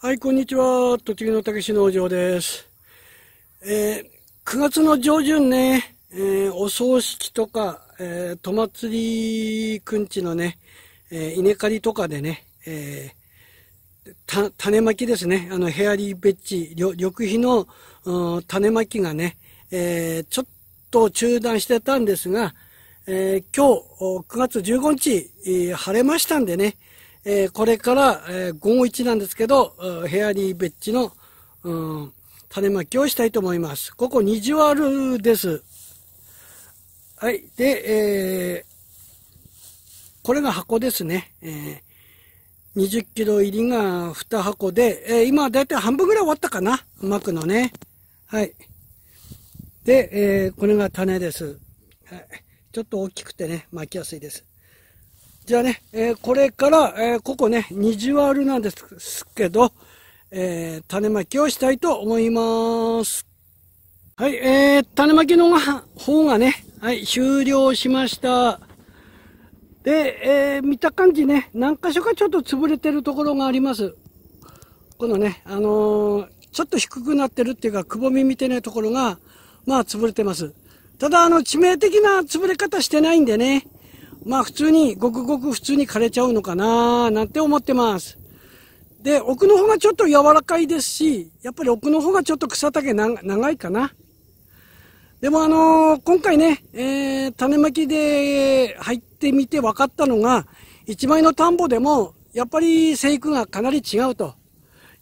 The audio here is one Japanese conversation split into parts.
はい、こんにちは。栃木のたけし農場です。えー、9月の上旬ね、えー、お葬式とか、えー、戸祭りくんちのね、え、稲刈りとかでね、えー、種まきですね。あの、ヘアリーベッジ、緑肥の、うん、種まきがね、え、ちょっと中断してたんですが、え、今日、9月15日、晴れましたんでね、えー、これから、えー、午後1なんですけど、ヘアリーベッジの、うん、種まきをしたいと思います。ここ20ワールです。はい。で、えー、これが箱ですね。えー、20キロ入りが2箱で、えー、今だいたい半分ぐらい終わったかな巻くのね。はい。で、えー、これが種です。はい。ちょっと大きくてね、巻きやすいです。じゃあね、えー、これから、えー、ここね、20ワールなんですけど、えー、種まきをしたいと思います。はい、えー、種まきの方がね、はい、終了しました。で、えー、見た感じね、何箇所かちょっと潰れてるところがあります。このね、あのー、ちょっと低くなってるっていうか、くぼみ見てないところが、まあ、潰れてます。ただ、あの、致命的な潰れ方してないんでね、まあ普通に、ごくごく普通に枯れちゃうのかななんて思ってます。で、奥の方がちょっと柔らかいですし、やっぱり奥の方がちょっと草丈長いかな。でもあのー、今回ね、えー、種まきで入ってみて分かったのが、一枚の田んぼでも、やっぱり生育がかなり違うと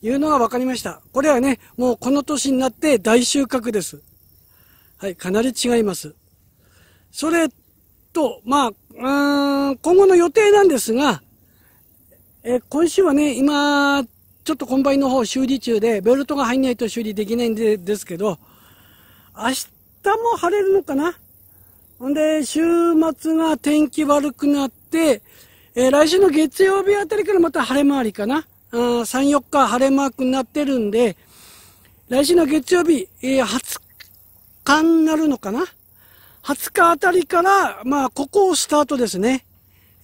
いうのが分かりました。これはね、もうこの年になって大収穫です。はい、かなり違います。それと、まあ、うん今後の予定なんですが、え今週はね、今、ちょっとコンバインの方修理中で、ベルトが入んないと修理できないんでですけど、明日も晴れるのかな？ほんで、週末が天気悪くなって、えー、来週の月曜日あたりからまた晴れ回りかな？あ3、4日晴れマークになってるんで、来週の月曜日、えー、20日になるのかな？20日あたりから、まあ、ここをスタートですね。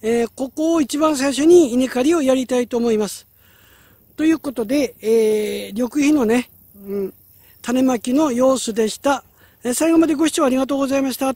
えー、ここを一番最初に稲刈りをやりたいと思います。ということで、えー、緑肥のね、うん、種まきの様子でした。え、最後までご視聴ありがとうございました。